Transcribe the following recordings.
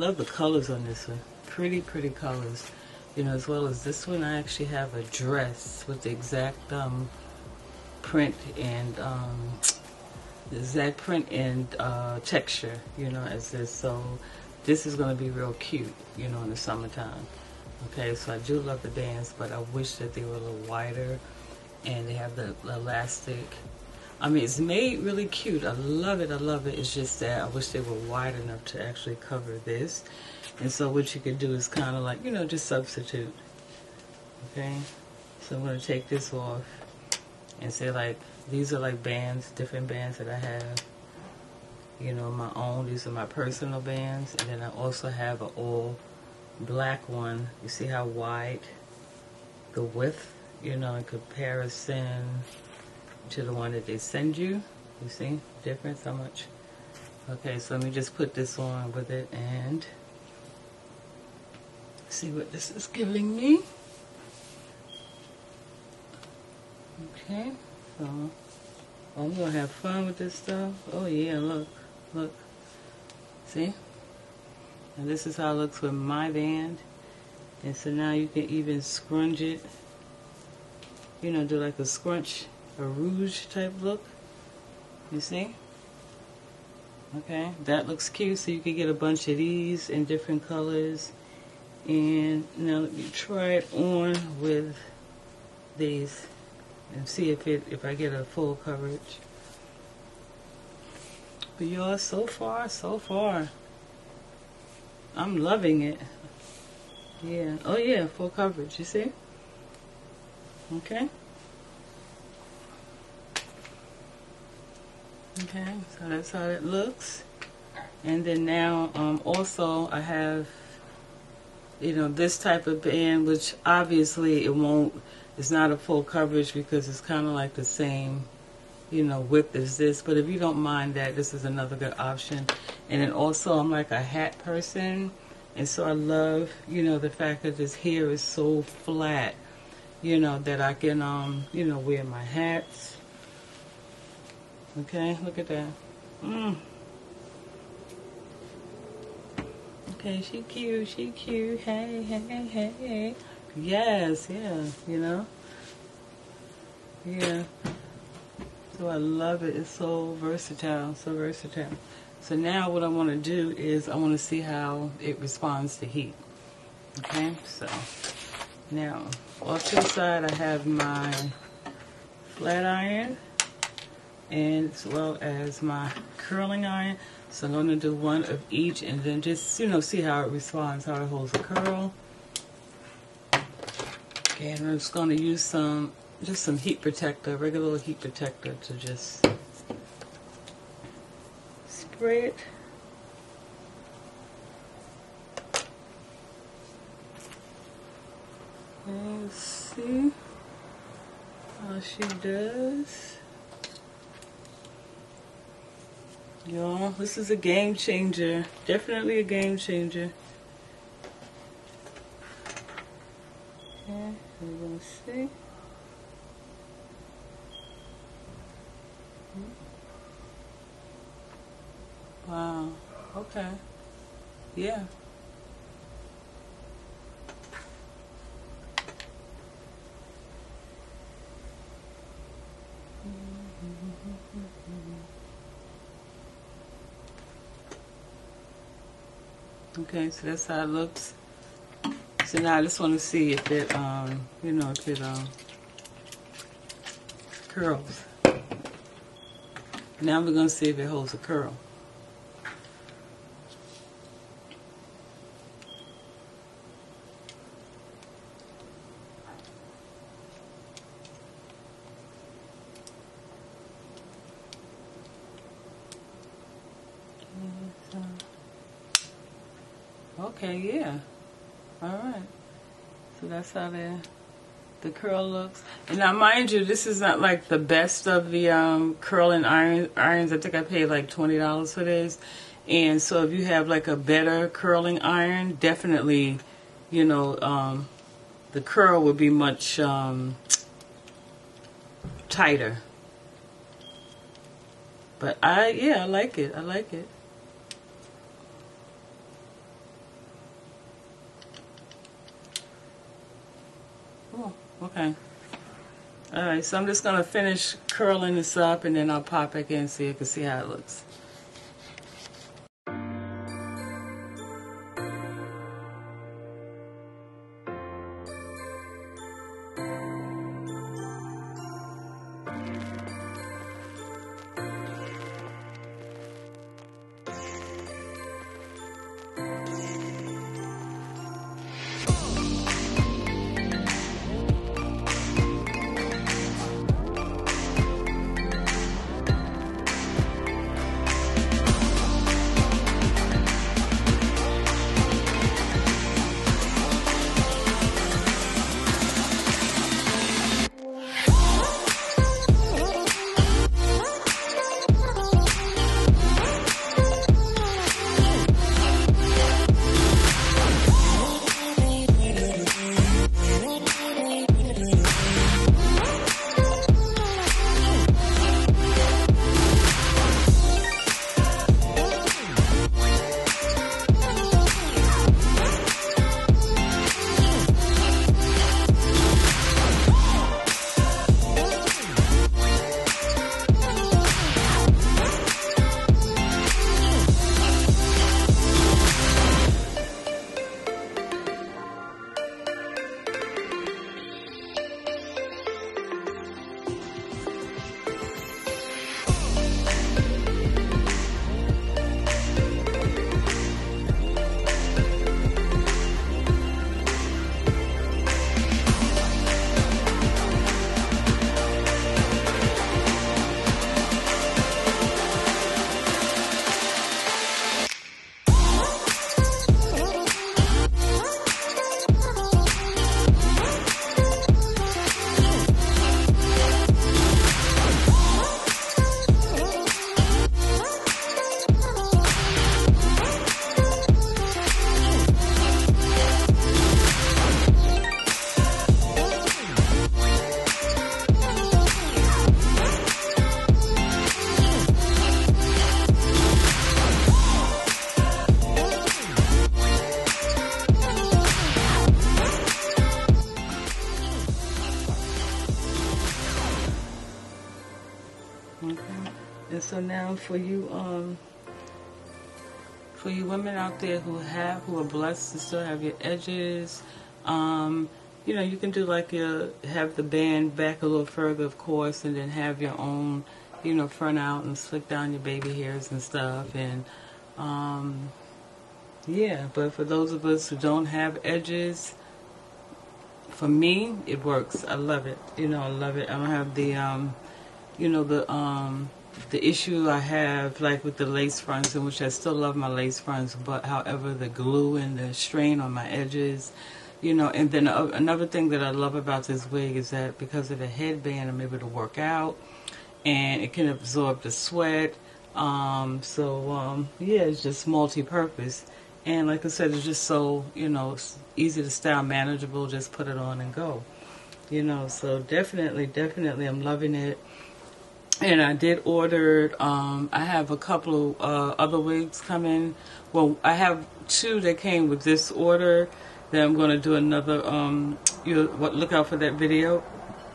love the colors on this one. Pretty, pretty colors. You know, as well as this one, I actually have a dress with the exact um, print and um, the exact print and uh, texture, you know, as this. So this is going to be real cute, you know, in the summertime. Okay, so I do love the bands, but I wish that they were a little wider and they have the elastic. I mean, it's made really cute. I love it. I love it. It's just that I wish they were wide enough to actually cover this. And so what you could do is kind of like, you know, just substitute. Okay? So I'm going to take this off and say like, these are like bands, different bands that I have. You know, my own. These are my personal bands. And then I also have an all black one. You see how wide the width, you know, in comparison to the one that they send you. You see difference, how much? Okay, so let me just put this on with it and see what this is giving me. Okay, so I'm gonna have fun with this stuff. Oh yeah, look, look. See? And this is how it looks with my band. And so now you can even scrunch it. You know, do like a scrunch, a rouge type look. You see? Okay, that looks cute. So you can get a bunch of these in different colors. And now let me try it on with these and see if it if I get a full coverage. But y'all, so far, so far. I'm loving it. Yeah. Oh yeah, full coverage, you see? Okay. Okay, so that's how it looks. And then now, um, also I have, you know, this type of band, which obviously it won't, it's not a full coverage because it's kind of like the same, you know, width as this. But if you don't mind that, this is another good option. And then also I'm like a hat person. And so I love, you know, the fact that this hair is so flat, you know, that I can, um, you know, wear my hats. Okay, look at that. Mm. Okay, she cute, she cute. Hey, hey, hey, hey. Yes, yeah, you know. Yeah. So I love it. It's so versatile, so versatile. So now what I want to do is I want to see how it responds to heat. Okay, so now off to the side I have my flat iron as well as my curling iron. So I'm going to do one of each and then just, you know, see how it responds, how it holds a curl. Okay, and I'm just going to use some, just some heat protector, regular heat protector to just spray it. And see how she does. Y'all, this is a game changer. Definitely a game changer. Okay, we're gonna see. Hmm. Wow. Okay. Yeah. Okay, so that's how it looks. So now I just want to see if it, um, you know, if it um, curls. Now we're going to see if it holds a curl. Okay, yeah. All right. So that's how the the curl looks. And now, mind you, this is not like the best of the um, curling iron, irons. I think I paid like twenty dollars for this. And so, if you have like a better curling iron, definitely, you know, um, the curl would be much um, tighter. But I, yeah, I like it. I like it. Okay. All right, so I'm just going to finish curling this up and then I'll pop back in so you can see how it looks. For you, um, for you women out there who have, who are blessed to still have your edges, um, you know, you can do like your, have the band back a little further, of course, and then have your own, you know, front out and slick down your baby hairs and stuff. And, um, yeah, but for those of us who don't have edges, for me, it works. I love it. You know, I love it. I don't have the, um, you know, the um, the issue I have, like with the lace fronts, in which I still love my lace fronts, but however, the glue and the strain on my edges, you know, and then another thing that I love about this wig is that because of the headband, I'm able to work out, and it can absorb the sweat. Um, so um, yeah, it's just multi-purpose. And like I said, it's just so, you know, easy to style, manageable, just put it on and go. You know, so definitely, definitely I'm loving it and I did order. Um, I have a couple of uh, other wigs coming. Well, I have two that came with this order. Then I'm going to do another. Um, you what? Look out for that video.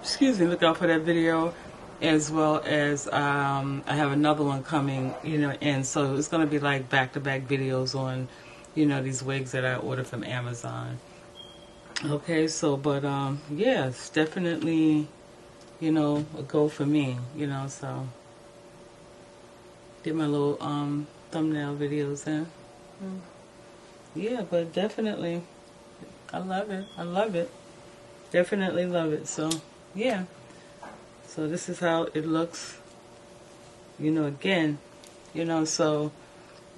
Excuse me. Look out for that video, as well as um, I have another one coming. You know, and so it's going to be like back-to-back videos on, you know, these wigs that I ordered from Amazon. Okay, so but um, yes, definitely you know, a goal for me, you know, so get my little um, thumbnail videos in. Mm. Yeah, but definitely, I love it. I love it. Definitely love it. So, yeah. So this is how it looks, you know, again, you know, so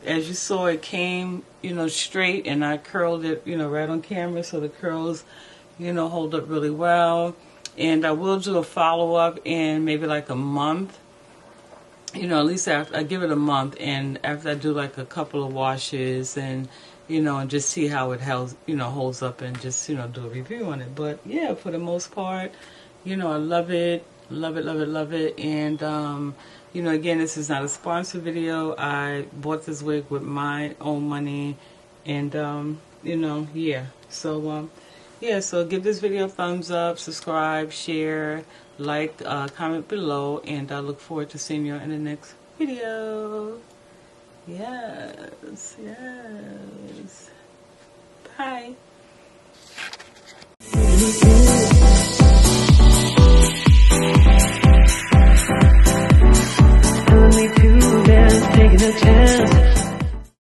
as you saw, it came, you know, straight and I curled it, you know, right on camera. So the curls, you know, hold up really well and I will do a follow-up in maybe like a month. You know at least after I give it a month and after I do like a couple of washes and you know and just see how it holds you know holds up and just you know do a review on it. But yeah for the most part you know I love it love it love it love it. And um you know again this is not a sponsor video. I bought this wig with my own money. And um you know yeah. So um yeah, so give this video a thumbs up, subscribe, share, like, uh, comment below, and I look forward to seeing you in the next video. Yes, yes. Bye.